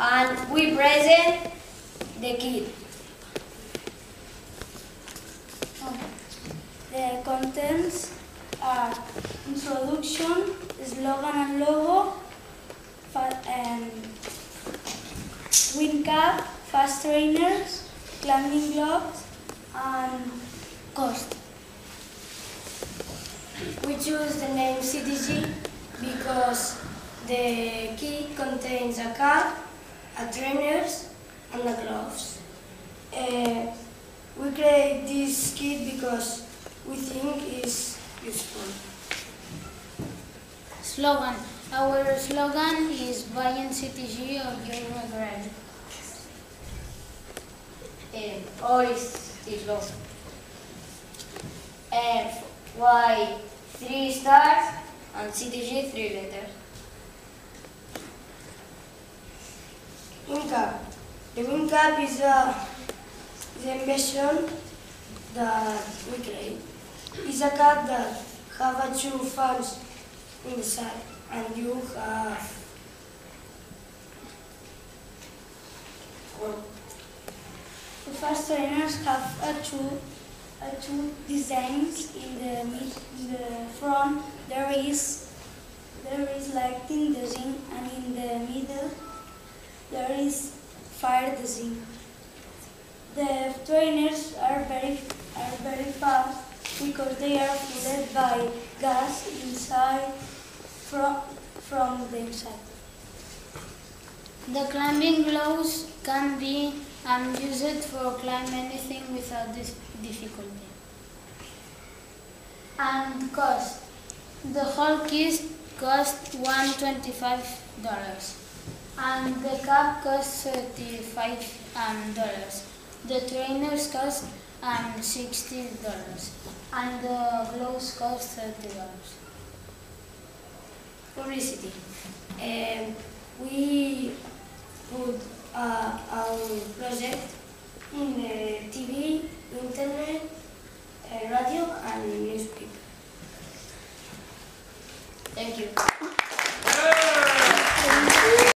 and we present the kit. The contents are introduction, slogan and logo, um, wind cap, fast trainers, climbing gloves, and cost. We choose the name CTG because the kit contains a cap, a trainers, and a gloves. Uh, we create this kit because we think it's useful. Slogan. Our slogan is Buy in CTG or your regret. Um, or is is low. F Y three stars and CTG three letters. Wind cap. The wind cap is a is invention that we create. It's a cap that have two fans inside and you have The fast trainers have a two, a two designs in the in the front. There is, there is lighting design, and in the middle there is fire design. The trainers are very, are very fast because they are fueled by gas inside, from, from the inside. The climbing gloves can be um, used for climb anything without this difficulty. And cost. The whole kit cost one twenty-five dollars, and the cap costs thirty-five um, dollars. The trainers cost um, $60 and the gloves cost $30. Publicity. Uh, we put uh, our project in the TV, internet, uh, radio and newspaper. Thank you.